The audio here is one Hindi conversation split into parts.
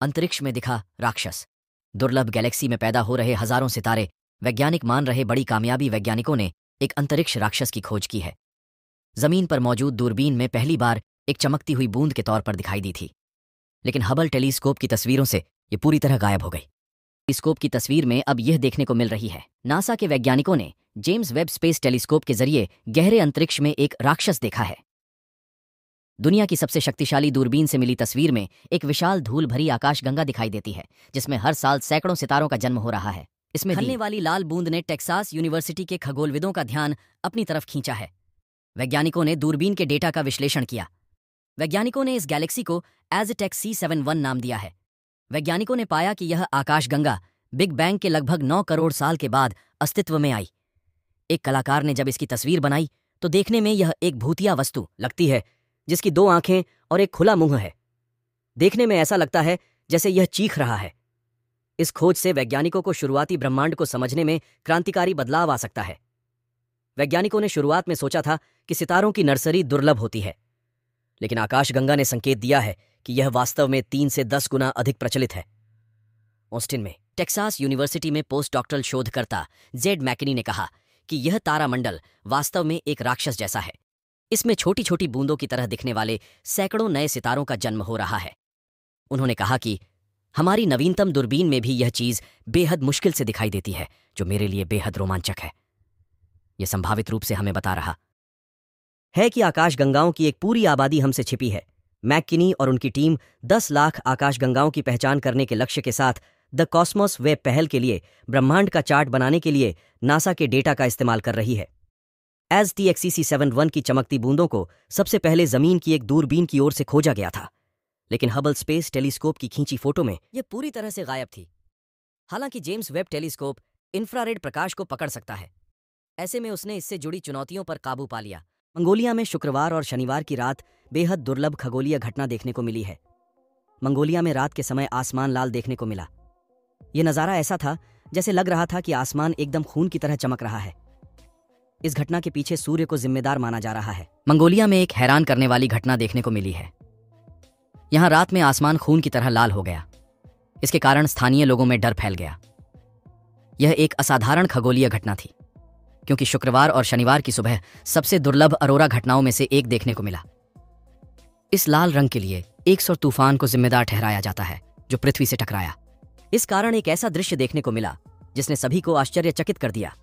अंतरिक्ष में दिखा, राक्षस। दुर्लभ गैलेक्सी में पैदा हो रहे हज़ारों सितारे, वैज्ञानिक मान रहे बड़ी कामयाबी वैज्ञानिकों ने एक अंतरिक्ष राक्षस की खोज की है। ज़मीन पर मौजूद दूरबीन में पहली बार एक चमकती हुई बूंद के तौर पर दिखाई दी थी। लेकिन हबल टेलीस्कोप की तस्वीरों से ये पूरी तरह गायब हो गई। टेलीस्कोप की तस्वीर में अब यह देखने को मिल रही है। नासा के वैज्ञानिकों ने जेम्स वेब स्पेस टेलीस्कोप के ज़रिए गहरे अंतरिक्ष में एक राक्षस देखा है। दुनिया की सबसे शक्तिशाली दूरबीन से मिली तस्वीर में एक विशाल धूल भरी आकाशगंगा दिखाई देती है, जिसमें हर साल सैकड़ों सितारों का जन्म हो रहा है। इसमें ढलने वाली लाल बूंद ने टेक्सास यूनिवर्सिटी के खगोलविदों का ध्यान अपनी तरफ़ खींचा है। वैज्ञानिकों ने दूरबीन के डेटा का विश्लेषण किया। वैज्ञानिकों ने इस गैलेक्सी को एजटेक सी सेवन वन नाम दिया है। वैज्ञानिकों ने पाया कि यह आकाशगंगा बिग बैंग के लगभग नौ करोड़ साल के बाद अस्तित्व में आई। एक कलाकार ने जब इसकी तस्वीर बनाई तो देखने में यह एक भूतिया वस्तु लगती है जिसकी दो आँखें और एक खुला मुँह है। देखने में ऐसा लगता है जैसे यह चीख रहा है। इस खोज से वैज्ञानिकों को शुरुआती ब्रह्मांड को समझने में क्रांतिकारी बदलाव आ सकता है। वैज्ञानिकों ने शुरुआत में सोचा था कि सितारों की नर्सरी दुर्लभ होती है, लेकिन आकाशगंगा ने संकेत दिया है कि यह वास्तव में तीन से दस गुना अधिक प्रचलित है। ऑस्टिन में, टेक्सास यूनिवर्सिटी में पोस्ट डॉक्टरल शोधकर्ता जेड मैकनी ने कहा कि यह तारामंडल वास्तव में एक राक्षस जैसा है। इसमें छोटी छोटी बूंदों की तरह दिखने वाले सैकड़ों नए सितारों का जन्म हो रहा है। उन्होंने कहा कि, हमारी नवीनतम दूरबीन में भी यह चीज़ बेहद मुश्किल से दिखाई देती है, जो मेरे लिए बेहद रोमांचक है। यह संभावित रूप से हमें बता रहा। है कि आकाशगंगाओं की एक पूरी आबादी हमसे छिपी है। मैककिनी और उनकी टीम 10 लाख आकाशगंगाओं की पहचान करने के लक्ष्य के साथ द कॉस्मोस वेब पहल के लिए ब्रह्मांड का चार्ट बनाने के लिए नासा के डेटा का इस्तेमाल कर रही है। As T XC seven one की चमकती बूंदों को सबसे पहले ज़मीन की एक दूरबीन की ओर से खोजा गया था। लेकिन हबल स्पेस टेलीस्कोप की खींची फ़ोटो में यह पूरी तरह से गायब थी। हालाँकि जेम्स वेब टेलीस्कोप इंफ्रारेड प्रकाश को पकड़ सकता है। ऐसे में उसने इससे जुड़ी चुनौतियों पर काबू पा लिया। मंगोलिया में शुक्रवार और शनिवार की रात बेहद दुर्लभ खगोलीय घटना देखने को मिली है। मंगोलिया में रात के समय आसमान लाल देखने को मिला। यह नज़ारा ऐसा था जैसे लग रहा था कि आसमान एकदम खून की तरह चमक रहा है। इस घटना के पीछे सूर्य को जिम्मेदार माना जा रहा है। मंगोलिया में एक हैरान करने वाली घटना देखने को मिली है। यहाँ रात में आसमान खून की तरह लाल हो गया। इसके कारण स्थानीय लोगों में डर फैल गया। यह एक असाधारण खगोलीय घटना थी, क्योंकि शुक्रवार और शनिवार की सुबह सबसे दुर्लभ अरोरा घटनाओं में से एक देखने को मिला। इस लाल रंग के लिए एक सौ तूफ़ान को जिम्मेदार ठहराया जाता है, जो पृथ्वी से टकराया। इस कारण एक ऐसा दृश्य देखने को मिला, जिसने सभी को आश्चर्यचकित कर दिया।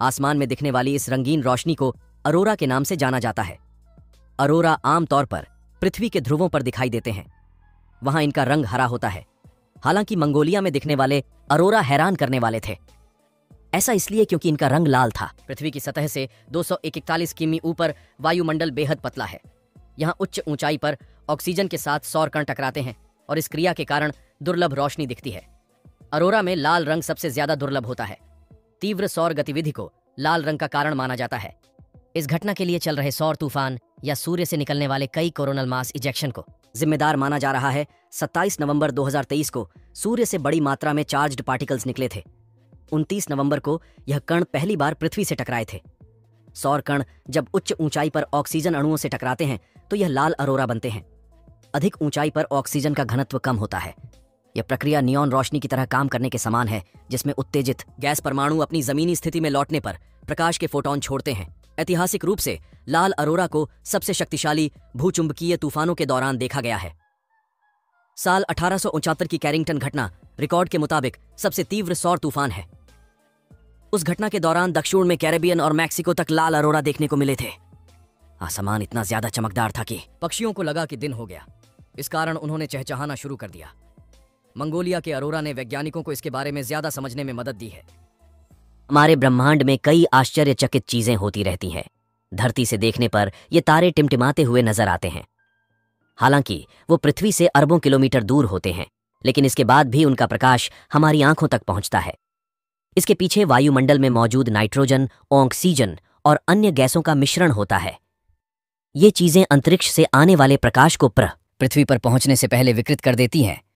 आसमान में दिखने वाली इस रंगीन रोशनी को अरोरा के नाम से जाना जाता है। अरोरा आमतौर पर पृथ्वी के ध्रुवों पर दिखाई देते हैं। वहाँ इनका रंग हरा होता है। हालाँकि मंगोलिया में दिखने वाले अरोरा हैरान करने वाले थे। ऐसा इसलिए क्योंकि इनका रंग लाल था। पृथ्वी की सतह से दो सौ इकतालीस किमी ऊपर वायुमंडल बेहद पतला है। यहाँ उच्च ऊंचाई पर ऑक्सीजन के साथ सौर कण टकराते हैं और इस क्रिया के कारण दुर्लभ रोशनी दिखती है। अरोरा में लाल रंग सबसे ज़्यादा दुर्लभ होता है। तीव्र सौर गतिविधि को लाल रंग का कारण माना जाता है। इस घटना के लिए चल रहे सौर तूफ़ान या सूर्य से निकलने वाले कई कोरोनल मास इजेक्शन को जिम्मेदार माना जा रहा है। 27 नवंबर 2023 को सूर्य से बड़ी मात्रा में चार्ज्ड पार्टिकल्स निकले थे। 29 नवंबर को यह कण पहली बार पृथ्वी से टकराए थे। सौर कण जब उच्च ऊंचाई पर ऑक्सीजन अणुओं से टकराते हैं तो यह लाल अरोरा बनते हैं। अधिक ऊंचाई पर ऑक्सीजन का घनत्व कम होता है। यह प्रक्रिया नियॉन रोशनी की तरह काम करने के समान है, जिसमें उत्तेजित गैस परमाणु अपनी जमीनी स्थिति में लौटने पर प्रकाश के फोटोन छोड़ते हैं। ऐतिहासिक रूप से, लाल अरोरा को सबसे शक्तिशाली भूचुंबकीय तूफानों के दौरान देखा गया है। साल अठारह की कैरिंगटन घटना रिकॉर्ड के मुताबिक सबसे तीव्र सौर तूफ़ान है। उस घटना के दौरान दक्षिण में कैरेबियन और मैक्सिको तक लाल अरोरा देखने को मिले थे। आसमान इतना ज़्यादा चमकदार था कि पक्षियों को लगा कि दिन हो गया। इस कारण उन्होंने चहचहाना शुरू कर दिया। मंगोलिया के अरोरा ने वैज्ञानिकों को इसके बारे में ज़्यादा समझने में मदद दी है। हमारे ब्रह्मांड में कई आश्चर्यचकित चीज़ें होती रहती हैं। धरती से देखने पर ये तारे टिमटिमाते हुए नज़र आते हैं। हालाँकि, वो पृथ्वी से अरबों किलोमीटर दूर होते हैं, लेकिन इसके बाद भी उनका प्रकाश हमारी आँखों तक पहुँचता है। इसके पीछे वायुमंडल में मौजूद नाइट्रोजन, ऑक्सीजन और अन्य गैसों का मिश्रण होता है। ये चीज़ें अंतरिक्ष से आने वाले प्रकाश को प्र, पृथ्वी पर पहुँचने से पहले विकृत कर देती हैं।